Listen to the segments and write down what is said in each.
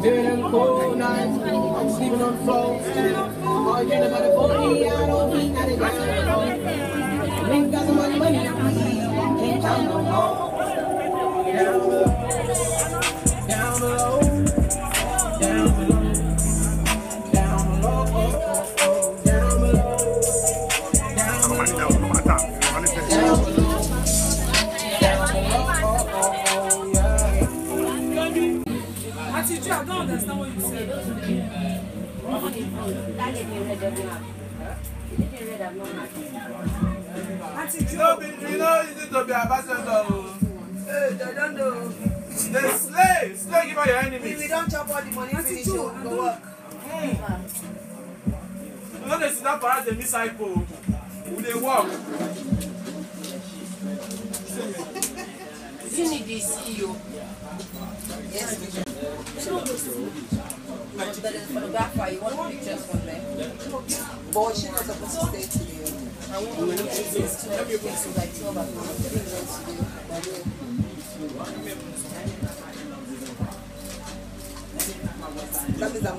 Hearing them cold nights, I'm sleeping on the floor. Arguing about the body, I don't think that it got some Ain't got money, money, ain't time no more. Attitude. No be you know easy to be ambassador o. Hey, they don't know. Dey slay slay give all your We, enemies. we don't chop all the money finish, Attitude, so I go don't- work. You no dey sit down for house dey miss cycle o. We dey work. You need the CEO. Yes, we do. The photographer, you want? But she today. I want to look at this 12 pictures, like 12 at once. Three months to do. That means I'm.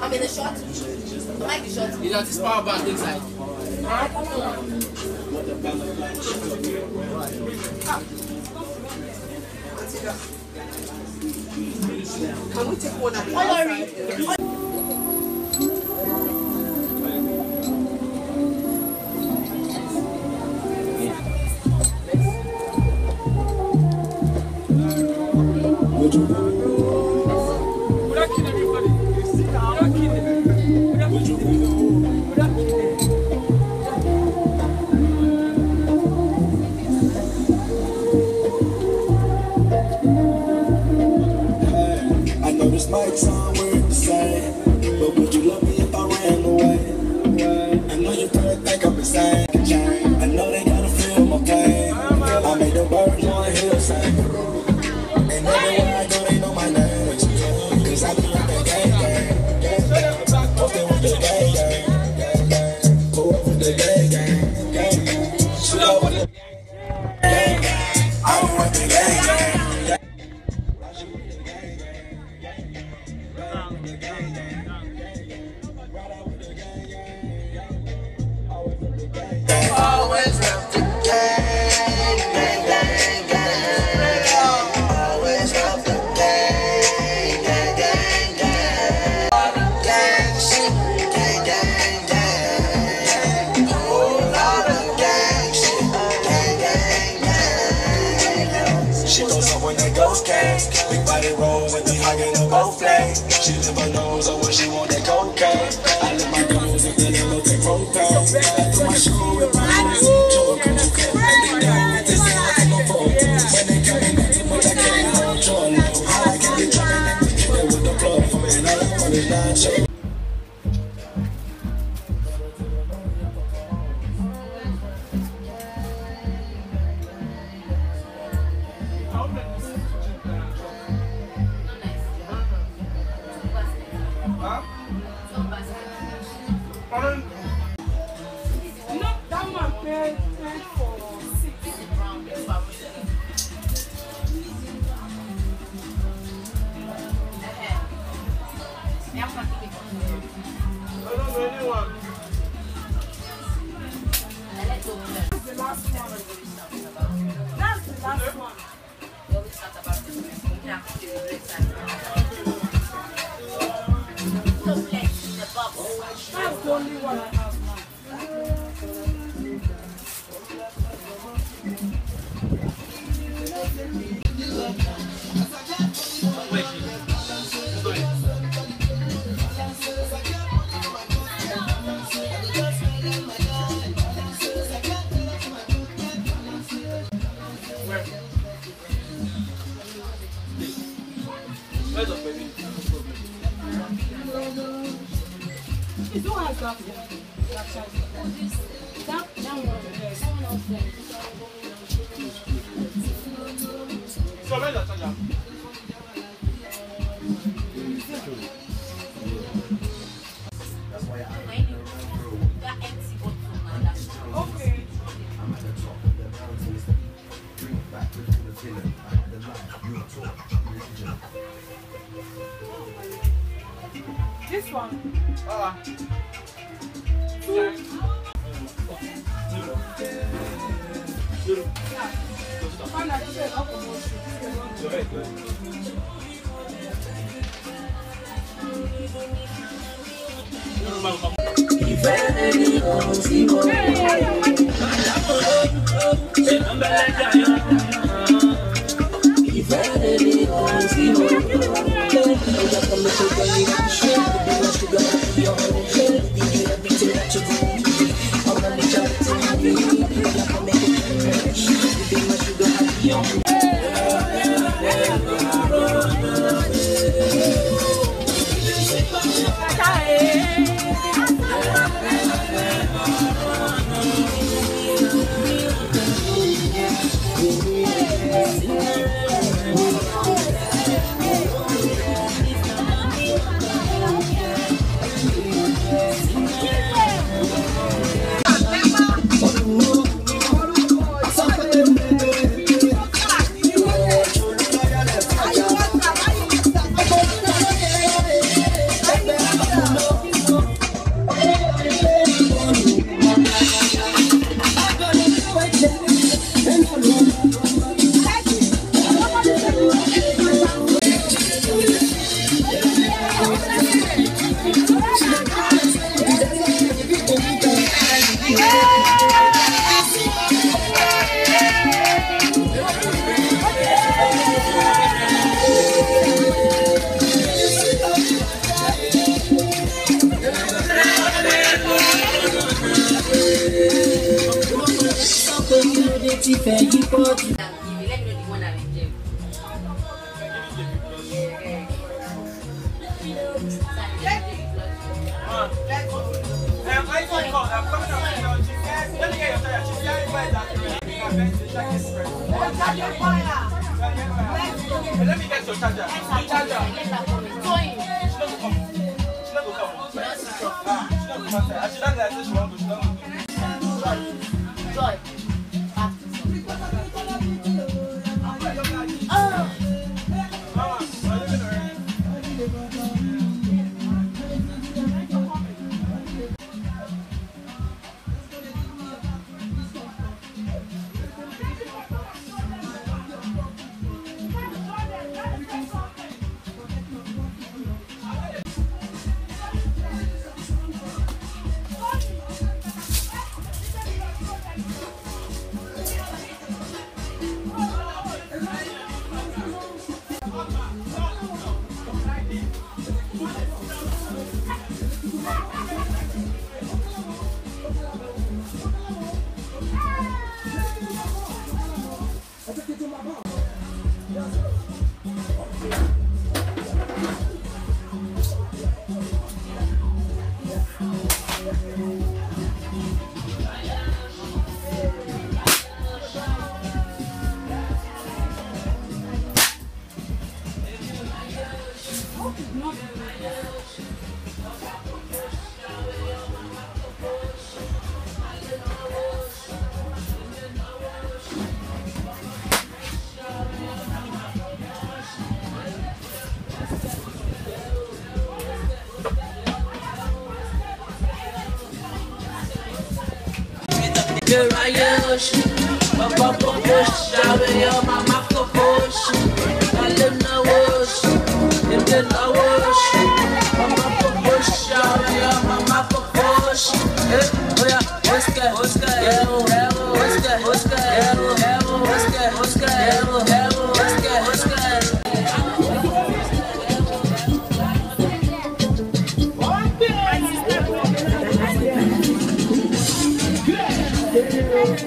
I'm in the short. I like the short. You got this power bank inside. I don't know. Can we take one at Big body roll with the hog in the both flame. She never knows or when she want that cocaine. I let my and then they look at propane. Back to my school with my shoes. Joe Coco. And they down with this like I'm a pro. When they coming back too much, I can't control. How I can get jumping and we kill it with the plug. And all I want is nine Where's killing the life you taught religion. This one. Oh. Yeah. I'm know, you know, you know, you know, Send ti fẹ̀yìn bọ́ọ̀dù. Let me get your charger. Charger. Going. Joy. I papa pour que je travaille en.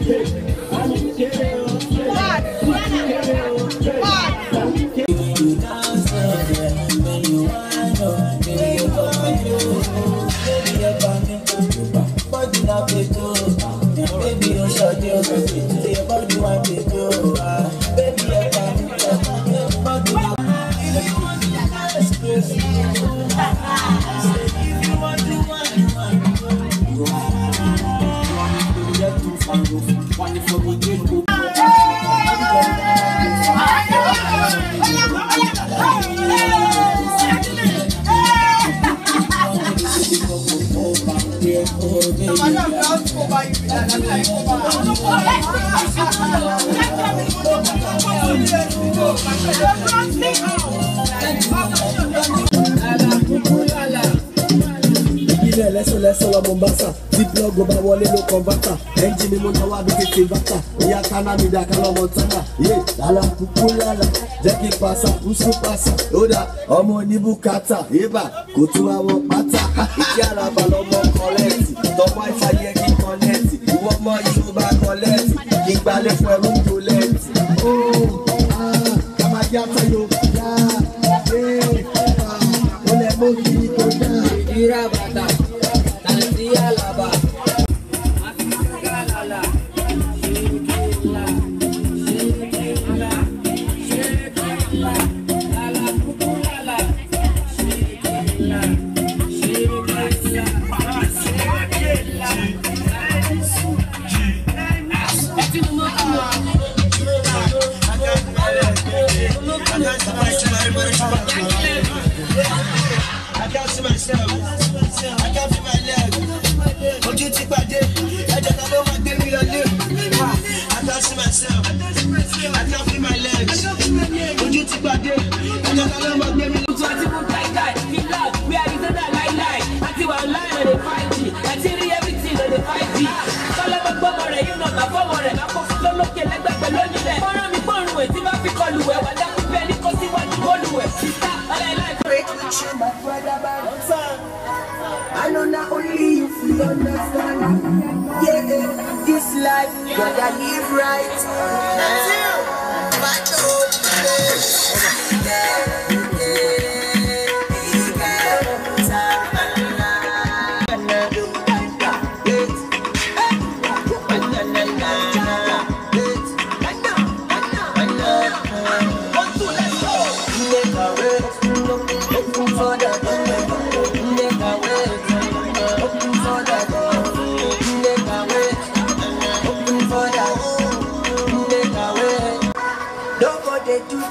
kick. I'm a kid. Thank you. Lẹ́sọ̀lẹ́sọ̀ lọ́mọ bàṣà tí blọọgù bá wọlé ló kàn bàtà. Ẹ́ńjìnì mo náwó àbí tètè bàtà. Ìyá kaná mi dàkà lọ́mọ tánà. Yé lálá kúkú lálá. Jẹ́ kí pàṣà kúṣú pàṣà. Ó dà ọmọ oníbùkátà. Yébà kò tún àwọn pátá. Ìdí àràbà lọ́mọ kọ́lẹ́ẹ̀tì. Tọ́mọ ìfàyẹ kí kọ́lẹ́ẹ̀tì. Ìwọ mọ yorùbá kọ́lẹ́ẹ̀tì. Ìgbàlẹ̀ gbọ́mọ rẹ̀ yóò nàgbà fọ́mọ rẹ̀. Máa kó fún lólókè lẹ́gbẹ̀gbẹ̀ lónìí rẹ̀. Fọ́nrán mi gbọ́rùn ẹ̀ tí bá fi kọlù ẹ̀. Wà dákú bẹ́ẹ̀ ní kó síwájú bọ́ọ̀lù ẹ̀. Sísá, ọ̀lẹ́ láì Break with you, my brother, man. I know not only you feel understand. Yeah, this life, gotta live right. Don't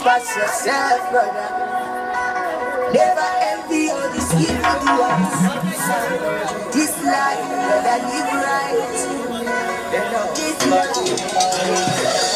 pass yourself, brother. Never envy all the evil ones. This life, brother, live right. This life.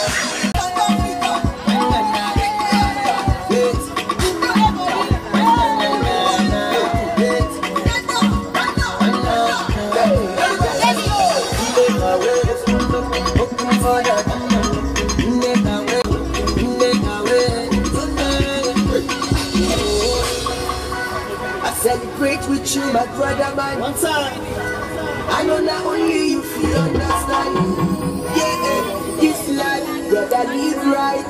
Brother, man. One time. I know not only you feel understand. Yeah, this life, gotta live right.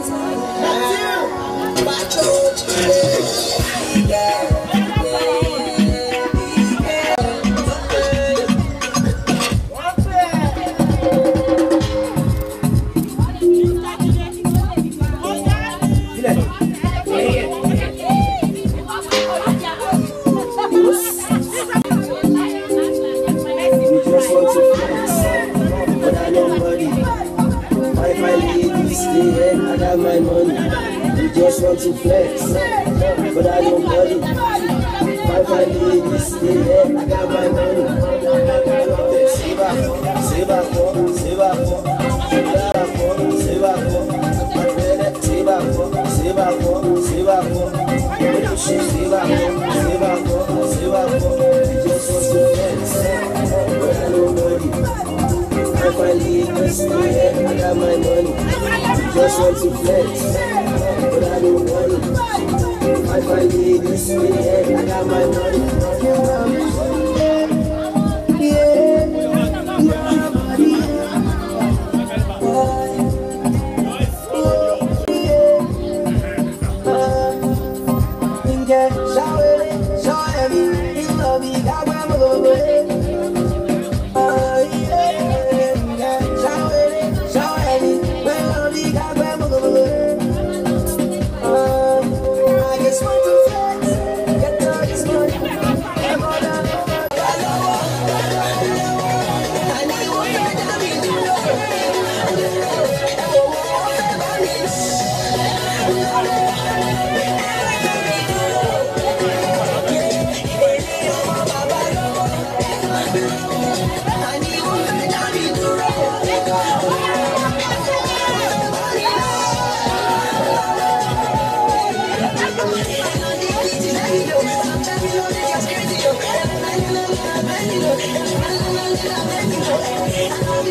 Just want to flex, but I don't want it. I finally invest here, I got my money.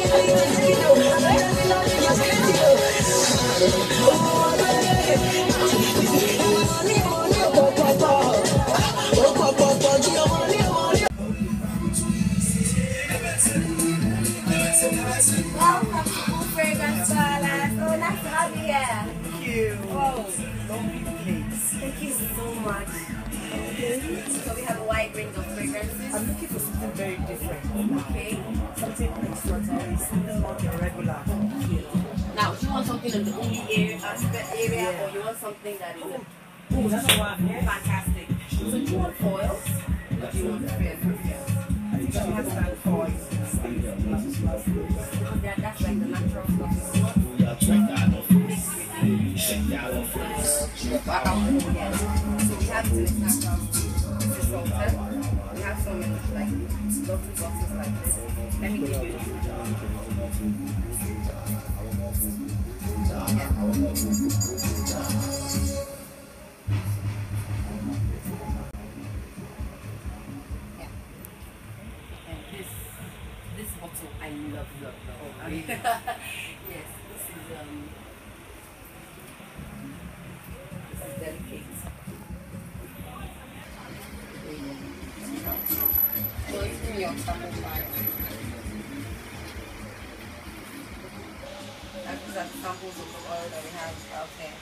Fragrance I'm looking for something very different. Okay. Something extraordinary, something not irregular. Now, do you want something in the only area, aspect area, Yeah. or you want something that is Oh, that's what fantastic? So do you want foils, or do you want spray and perfume? She has that for Because that, that's like the natural stuff. Yeah. So we have it in its natural. This is salted. We have like boxes like this. Let me give you. Yeah. And this this bottle I love love love. Oh, these the samples of the oil that we have out there.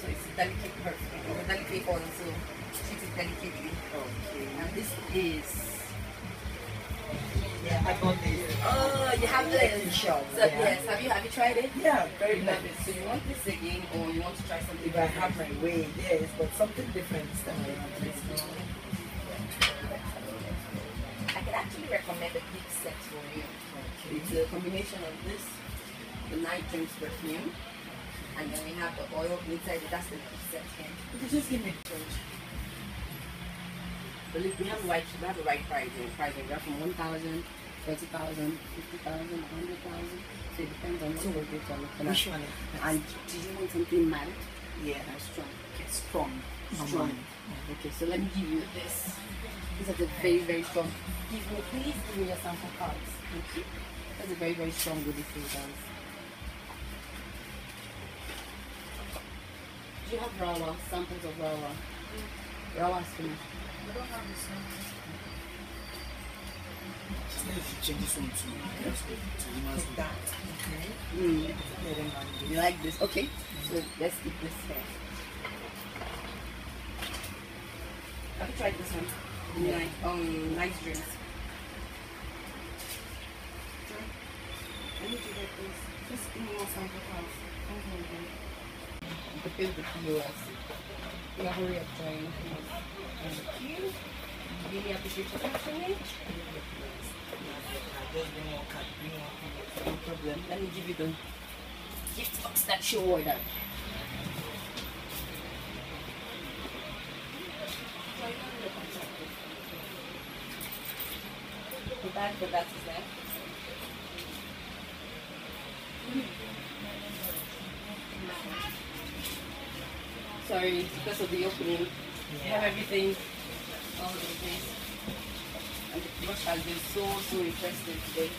So it's a delicate perfume, a delicate oil, so treat delicately. Okay. And this is Yeah, I got this. Oh, you have this. shop. Yes, have you have you tried it? Yeah, very nice. So you want this again, or you want to try something? If I have my way, yes, but something different this time. Actually recommend a big set for you. It's a combination of this, the night drinks perfume, and then we have the oil inside. it. That's the big set here. You just give me change. But we have right, we have the right pricing. Pricing we have from 1,000, 30,000, 50,000, 100,000. So it depends on what budget you're looking at. Which one? And do you want something mild Yeah, strong? it's strong. Strong. Okay, so let me give you this. These are the very, very strong. Give me, please give me your sample cards. Thank you. That's a very, very strong goodie fragrance. Do you have Rawa? Samples of Rawa? Rawa is finished. Change this one to, to women's Like that. Okay. Mm. Yeah, then I'll do You like this? Okay. So let's keep this here. Have you tried this one? Nice, um, nice drinks. I need to get this. Just give me more sample cards. The bill the POS. You gotta hurry up, trying. Thank you. Really appreciate your patronage. Just bring one card, bring one card. No problem. Let me give you the gift box that you ordered. The bag for that is there. Sorry, because of the opening. We have everything all over the place. And the brush has been so, so interesting today.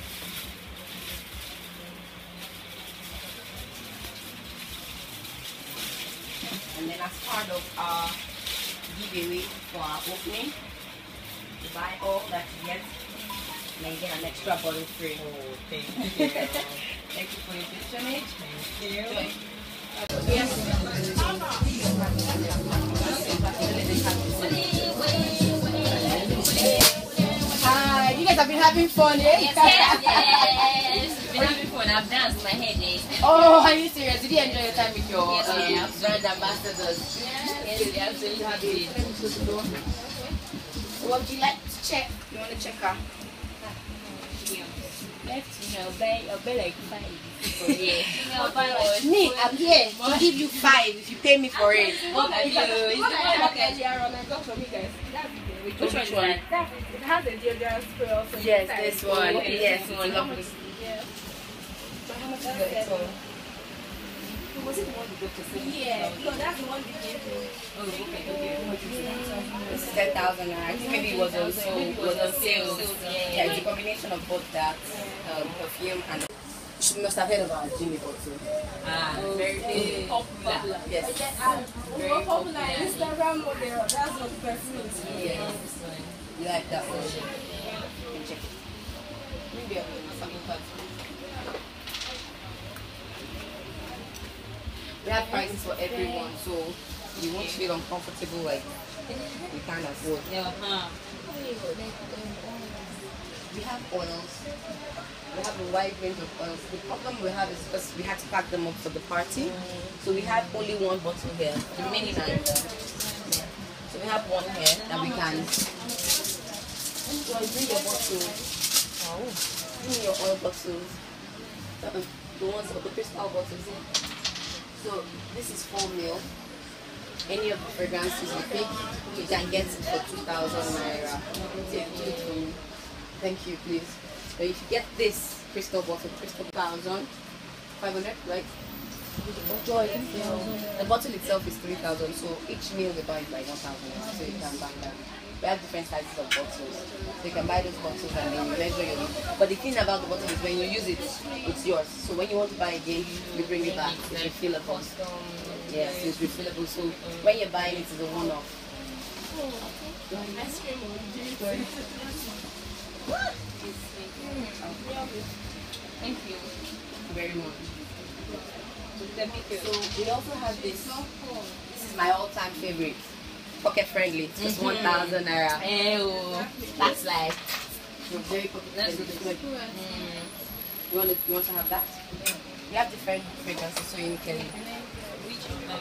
And then as part of our giveaway for our opening, buy all that you get, and then get an extra bottle free. Oh, thank you. Thank you for your patronage. Thank you. Joy. Hi, you guys have been having fun, eh? Yes, yes, yes. Been having fun. I've danced my head in. Oh, are you serious? Did you enjoy your time with your Yes, um, have. brand ambassadors? Yes, we absolutely. What would you like to check? You want to check her? Left bed, your bed like five. So, yeah. Your bed like Me, I'm here to give you five if you pay me for it. What are you? Is the one okay? Which one is that? It has a deodorant spray also. Yes, this one. Yes, this one, lovely. Yeah. Very cool. Was it the one the doctor said? Yeah, no, that's the one they gave me. Oh, okay, okay. Is 10,000 naira. Maybe it was also it was on sale. Yeah, it's a combination of both that um, perfume and. She must have heard about Jimmy Bottle. Ah, very popular. Yes. Very popular Instagram model. That's what the person is. Yes. You like that one? Check it. Maybe I'll We have prices for everyone, so you won't feel uncomfortable like you can't afford. Yeah, huh. We have oils. We have a wide range of oils. The problem we have is because we had to pack them up for the party. So we have only one bottle here. The mini are. So we have one here that we can. So I bring your bottles. Oh. Bring your oil bottles. Uh, The ones with the crystal bottles. So this is 4 mil. Any of the fragrances you pick, you can get it for 2,000 naira. Thank you, please. But if you get this crystal bottle, crystal thousand, 500, right? The bottle itself is 3,000, so each meal we buy is like 1,000, so you can buy that. We have different sizes of bottles. So you can buy those bottles and then you measure your But the thing about the bottle is when you use it, it's yours. So when you want to buy again, you bring it back. It's refillable. Yes, it's refillable. So when you're buying it, it's a one-off. Ice cream Thank you. Very much. So we also have this. This is my all-time favorite. Pocket friendly. It's just mm-hmm. 1,000 naira. Ew. That's like very pocket friendly. good. Mm. You want to, you want to have that? We have different fragrances so you can. Which of my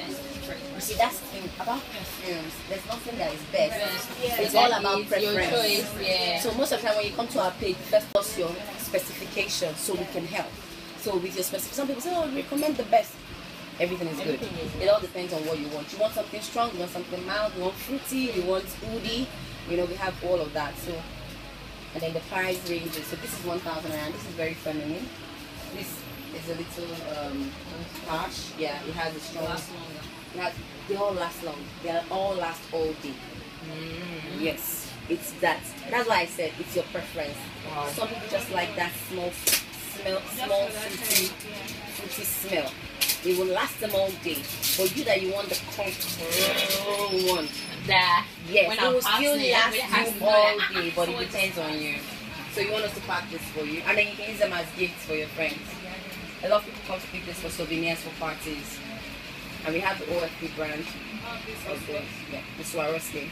best You choice? see, that's the thing about perfumes. There's nothing that is best. Best. It's all about It's your preference. choice, yeah. So most of the time when you come to our page, first us your specifications so we can help. So with your specific, some people say, oh, recommend the best. Everything is good. It all depends on what you want. You want something strong, you want something mild, you want fruity, you want woody. You know, we have all of that. So, and then the price ranges. So this is 1,000 rand. This is very feminine. This is a little um, harsh. Yeah, it has a strong. Last longer. It has, they all last long. They all last all day. Yes, it's that. That's why I said it's your preference. Wow. Some people just like that small smell, small fruity, fruity smell. It will last them all day. But you that you want the control one, That yes, when it I'm will still passing, last everybody to you know all that, day. ah, But it so it's- depends on you. So you want us to pack this for you, and then you can use them as gifts for your friends. A lot of people come to pick this for souvenirs for parties. And we have the OFP brand. Also, yeah, the Swarovski.